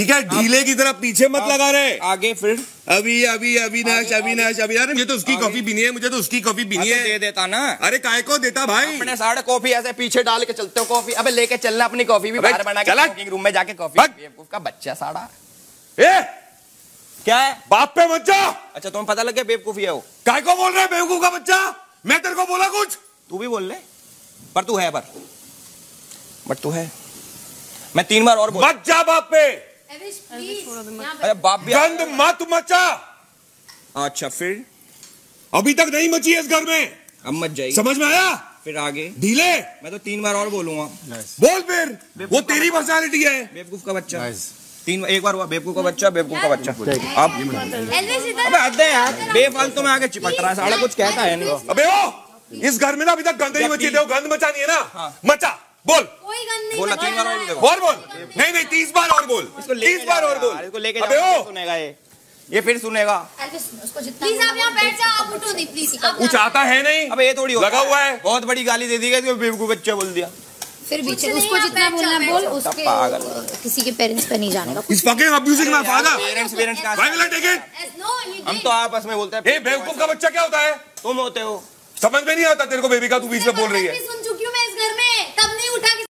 ठीक है ढीले की तरफ़ पीछे मत लगा रहे? आगे फिर। अभी अभी अविनाश अविनाश अभी यार मुझे तो उसकी कॉफ़ी पीनी है मुझे तो उसकी कॉफ़ी पीनी हाँ, तो दे देता ना। अरे काय को देता भाई? अपने साढ़े कॉफ़ी ऐसे पीछे डाल के चलते हो कॉफ़ी। अबे लेके चलना अपनी कॉफ़ी भी बाहर बना के। रूम में जाके कॉफ़ी का बच्चा साड़ा। ए! क्या है? बाप पे मत जा अच्छा तुम्हें पता लग गया बेवकूफ़ी है वो। काय को बोल रहा है बेवकूफ़ का बच्चा? मैं तेरे को बोला कुछ? तू भी बोल ले। पर तू है पर। बट तू है। मैं तीन बार और बोल मत जा बाप पे अरे बाप भी गंद मत मचा। अच्छा फिर? अभी तक नहीं मची है इस घर में। अब मत जाइए। समझ में आया? फिर आगे। ढीले। मैं तो तीन बार और बोलूँगा। बोल फिर। वो तेरी पर्सनालिटी है। बेवकूफ़ का बच्चा। तीन एक बार हुआ बेवकूफ़ का बच्चा बेवकूफ़ का बच्चा। इधर अबे है यार। बेफालतू में आगे चिपट रहा है साला कुछ कहता है नहीं अबे ओ इस घर में ना अभी तक गंद नहीं मची थी वो गंद मचानी है ना। हाँ। मचा। बोल। कोई गंद नहीं बोला तीन बार और देखो। और बोल। नहीं नहीं तीस बार और बोल। इसको लेके तीस बार और बोल। इसको लेके अबे जाओ ओ। सुनेगा ये। ये फिर सुनेगा। एविश उसको जितना प्लीज़ आप यहाँ बैठ जाओ आप उठो नहीं प्लीज़। आप कुछ आता है नहीं? अबे ये थोड़ी लगा हुआ है। बहुत बड़ी गाली दे दी गई बेवकूफ़ बच्चा बोल दिया। फिर भी उसको जितना बोलना बोल उसके किसी के पेरेंट्स पे नहीं जाने का इस fucking abusing my father parents parents का I take it हम तो आपस में बोलते हैं ए बेवकूफ़ का बच्चा क्या होता है? तुम होते हो। समझ में नहीं आता तेरे को बेबी का तू बीच में बोल रही है।